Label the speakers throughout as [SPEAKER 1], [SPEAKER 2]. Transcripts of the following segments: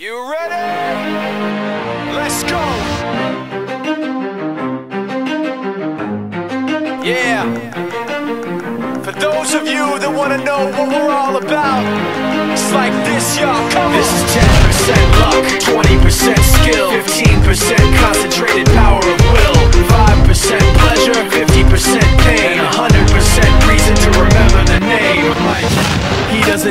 [SPEAKER 1] You ready? Let's go! Yeah! For those of you that wanna know what we're all about, it's like this, y'all.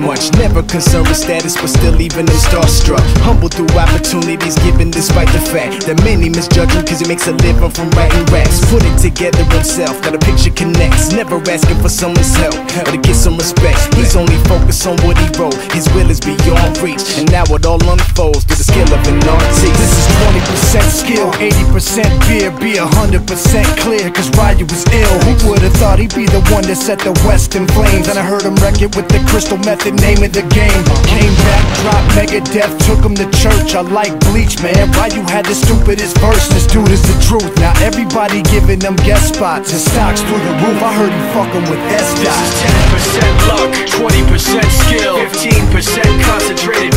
[SPEAKER 2] much, never concerned with status, but still even him starstruck. Humble through opportunities given despite the fact that many misjudge him cause he makes a living from writing raps. Put it together himself, that a picture connects. Never asking for someone's help, or to get some respect. He's only focused on what he wrote, his will is beyond reach. And now it all unfolds through the skill of an artist. This is 20% skill, 80% fear, be 100% clear, cause Ryu was ill. Who would've thought he'd be the one that set the West in flames? And I heard him wreck it with the crystal method, name of the game. Came back, dropped Megadeth, took him to church. I like Bleach, man. Ryu had the stupidest verse, this dude is the truth. Now everybody giving them guest spots and stocks through the roof. I heard he fucking with S
[SPEAKER 3] This is 10% luck, 20% skill, 15% concentrated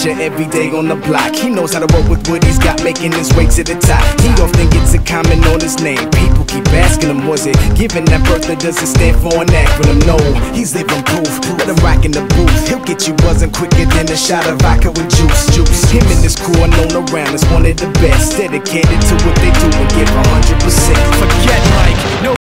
[SPEAKER 2] Not your everyday on the block. He knows how to work with what he's got, making his way to the top. He often gets a comment on his name. People keep asking him, was it given that birth that doesn't stand for an acronym? No, he's living proof. Let him rock in the booth. He'll get you buzzing quicker than a shot of vodka with juice. Juice. Him and his crew are known around as one of the best. Dedicated to what they do and give 100%.
[SPEAKER 3] Forget Mike, no